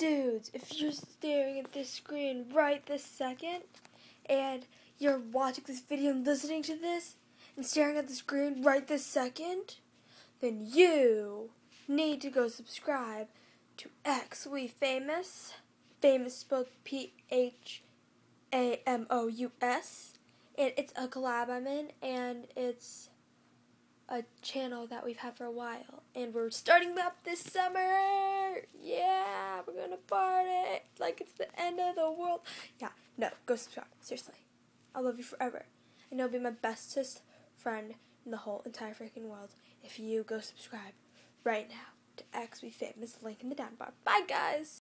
dudes, if you're staring at this screen right this second and you're watching this video and listening to this and staring at the screen right this second, then you need to go subscribe to xWePhamous. Famous spelled P H A M O U S. And it's a collab I'm in, and it's a channel that we've had for a while. And we're starting up this summer. Yeah, like it's the end of the world. Yeah, no, go subscribe. Seriously. I'll love you forever. And you'll be my bestest friend in the whole entire freaking world if you go subscribe right now to xWePhamous. Link in the down bar. Bye, guys.